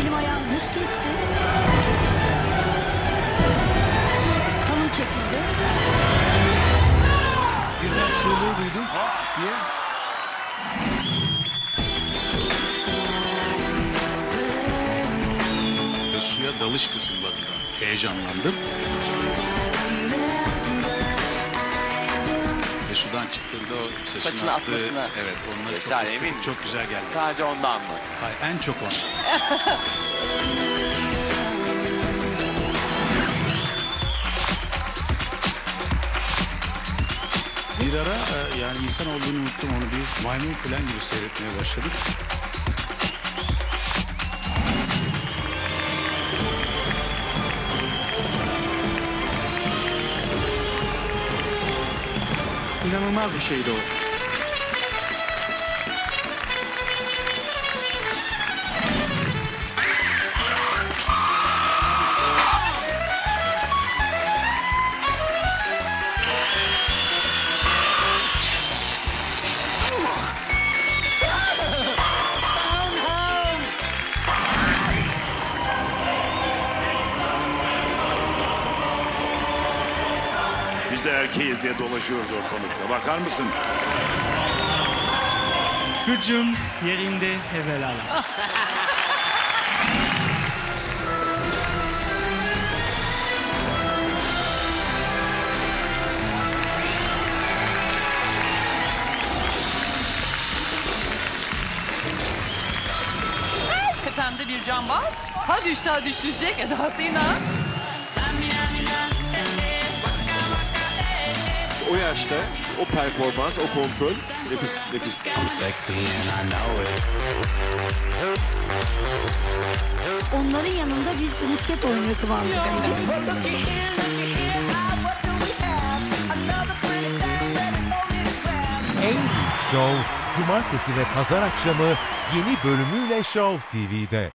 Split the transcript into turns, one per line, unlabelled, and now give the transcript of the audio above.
Elim ayağım kesti. Kanım çekildi.
Çığlığı duydum. Suya dalış kısımlarında heyecanlandım. Sudan çıktığında o saçını
Saçını
attığı,
atmasına.
evet onları çok
Vesaire,
estetik,
emin
çok güzel geldi.
Sadece ondan mı?
Hayır, en çok ondan. Bir ara e, yani insan olduğunu unuttum onu bir maymun falan gibi seyretmeye başladım. İnanılmaz bir şeydi o.
Biz de erkeğiz diye dolaşıyoruz ortalıkta. Bakar mısın?
Gücüm yerinde evvelallah.
Tepemde bir cambaz. Ha düştü ha düşecek edasıyla.
O yaşta o performans, o kontrol nefis nefis.
Onların yanında biz misket oynuyor kıvamındaydık.
En Büyük Show Cumartesi ve Pazar akşamı yeni bölümüyle Show TV'de.